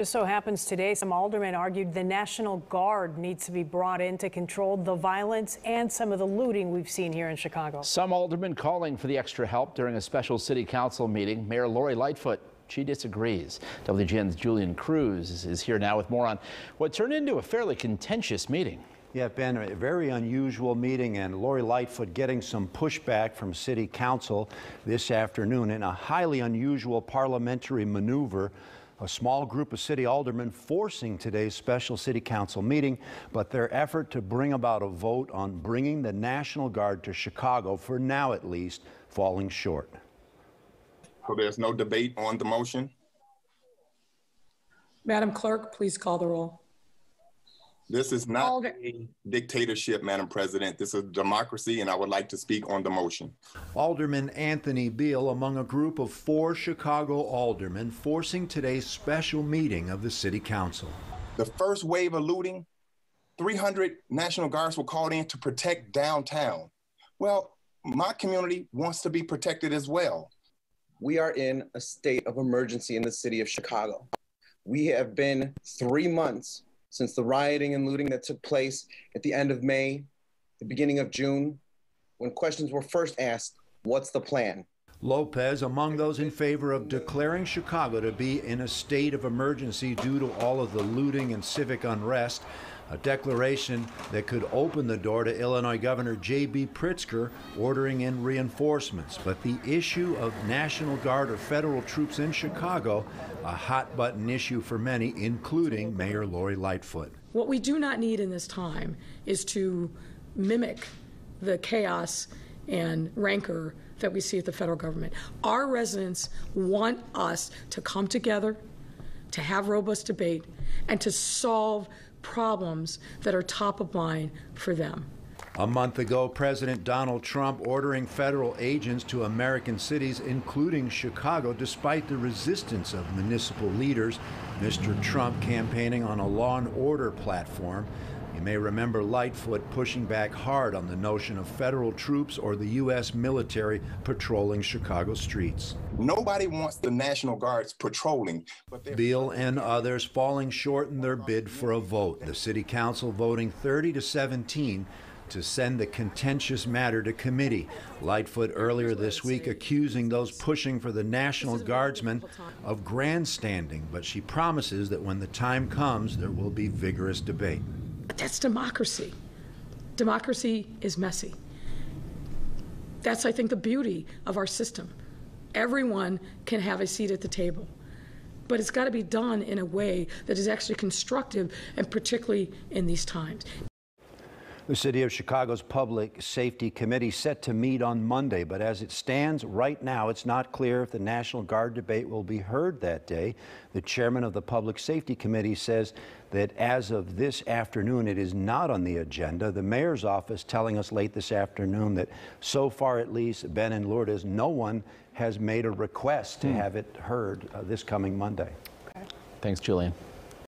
Just so happens today, some aldermen argued the National Guard needs to be brought in to control the violence and some of the looting we've seen here in Chicago. Some aldermen calling for the extra help during a special city council meeting. Mayor Lori Lightfoot, she disagrees. WGN's Julian Crews is here now with more on what turned into a fairly contentious meeting. Yeah, Ben, a very unusual meeting, and Lori Lightfoot getting some pushback from City Council this afternoon in a highly unusual parliamentary maneuver. A small group of city aldermen forcing today's special city council meeting, but their effort to bring about a vote on bringing the National Guard to Chicago, for now at least, falling short. So there's no debate on the motion? Madam Clerk, please call the roll. This is not Alder- a dictatorship, Madam President. This is democracy, and I would like to speak on the motion. Alderman Anthony Beale among a group of four Chicago aldermen forcing today's special meeting of the City Council. The first wave of looting, 300 National Guards were called in to protect downtown. Well, my community wants to be protected as well. we are in a state of emergency in the city of Chicago. We have been three months since the rioting and looting that took place at the end of May, the beginning of June, when questions were first asked what's the plan? Lopez among those in favor of declaring Chicago to be in a state of emergency due to all of the looting and civic unrest, a declaration that could open the door to Illinois Governor J.B. Pritzker ordering in reinforcements. But the issue of National Guard or federal troops in Chicago, a hot button issue for many, including Mayor Lori Lightfoot. What we do not need in this time is to mimic the chaos and rancor that we see at the federal government. Our residents want us to come together, to have robust debate, and to solve problems that are top of mind for them. A month ago, President Donald Trump ordering federal agents to American cities, including Chicago, despite the resistance of municipal leaders. Mr. Trump campaigning on a law and order platform. You may remember Lightfoot pushing back hard on the notion of federal troops or the U.S. military patrolling Chicago streets. Nobody wants the National Guards patrolling, but Beale and others falling short in their bid for a vote. The city council voting 30 to 17 to send the contentious matter to committee. Lightfoot earlier this week accusing those pushing for the National Guardsmen of grandstanding, but she promises that when the time comes, there will be vigorous debate. But that's democracy. Democracy is messy. That's, I think, the beauty of our system. Everyone can have a seat at the table. But it's got to be done in a way that is actually constructive, and particularly in these times. The City of Chicago's Public Safety Committee set to meet on Monday, but as it stands right now, it's not clear if the National Guard debate will be heard that day. The chairman of the Public Safety Committee says that as of this afternoon, it is not on the agenda. The mayor's office telling us late this afternoon that so far, at least, Ben and Lourdes, no one has made a request to have it heard uh, this coming Monday. Okay. Thanks, Julian.